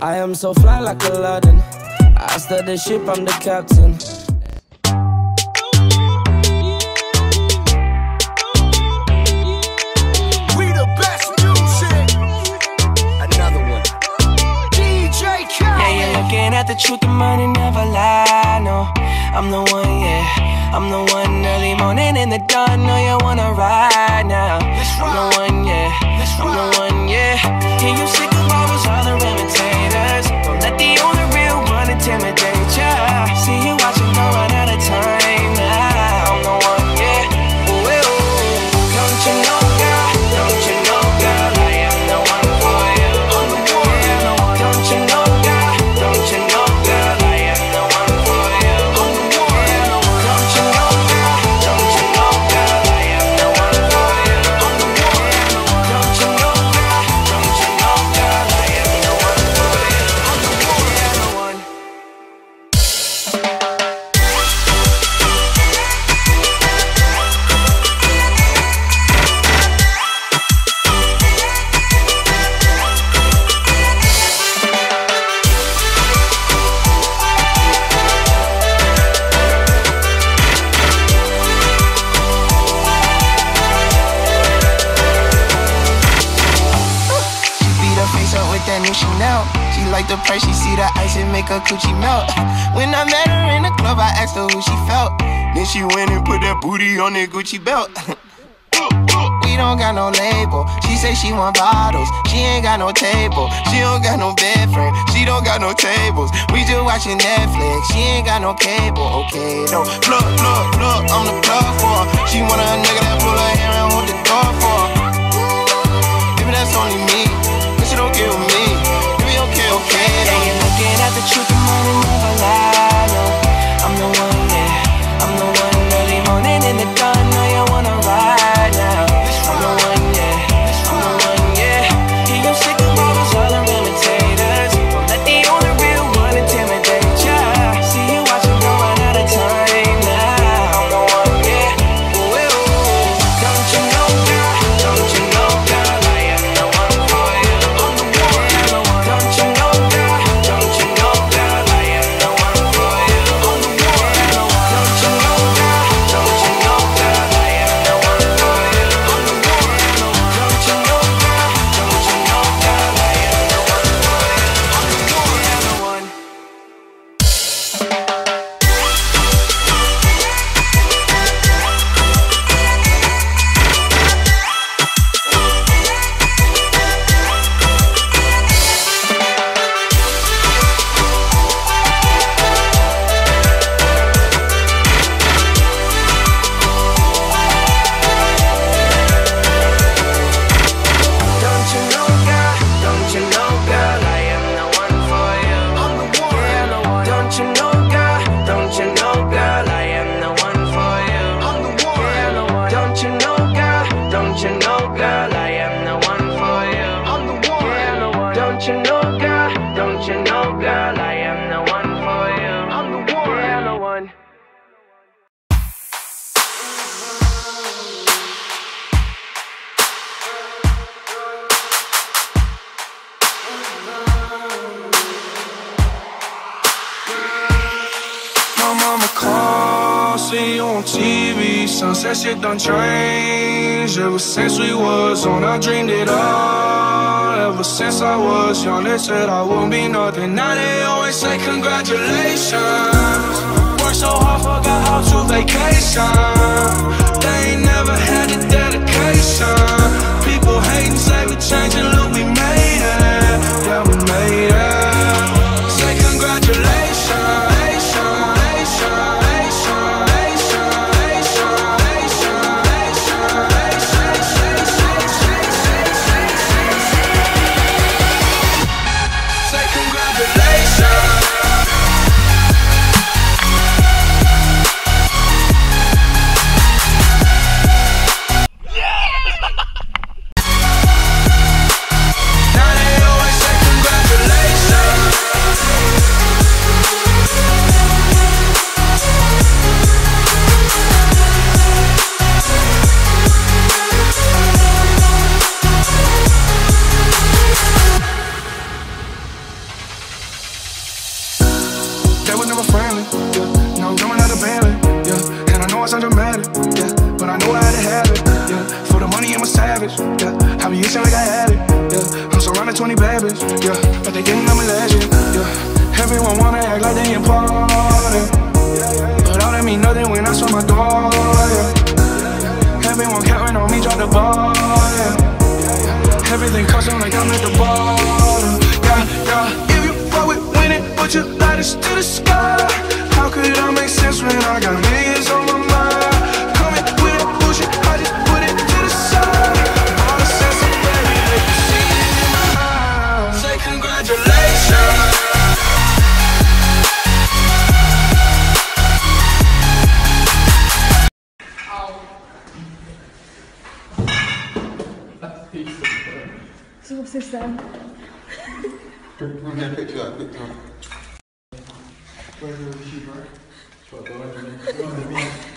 I am so fly like Aladdin. I steer the ship, I'm the captain. We the best music. Another one. DJ Khaled. Yeah, you're looking at the truth, the money never lie. No, I'm the one, yeah. I'm the one early morning in the dawn. Know you wanna ride now. I'm the one, yeah. I'm the one, yeah. Can you sick of all those other imitators? The price, she see the ice and make her coochie melt. When I met her in the club, I asked her who she felt. Then she went and put that booty on that Gucci belt. We don't got no label. She say she want bottles. She ain't got no table. She don't got no bed frame. She don't got no tables. We just watching Netflix. She ain't got no cable. Okay, no. Look, look, look. I'm the plug for her. She want a nigga that pull her hair and hold the door for her. Maybe that's only me. See you on TV. Sunset shit done changed. Ever since we was on, I dreamed it all. Ever since I was young, they said I wouldn't be nothing. Now they always say congratulations. Worked so hard, forgot how to vacation. Dramatic. Yeah, but I know I had to have it. Yeah, for the money I'm a savage. Yeah, I be itching like I had it. Yeah, I'm surrounded 20 babies. Yeah, but they think I'm a legend. Yeah, everyone wanna act like they important. But all that mean nothing when I saw my door. Yeah. Everyone counting on me, drop the ball. Yeah. Everything custom like I'm at the bottom. Yeah, yeah. If you fuck with winning, put your lighters to the sky. How could I make sense when I got millions on my So sen. You lost, so the Zuby what we rollin'. That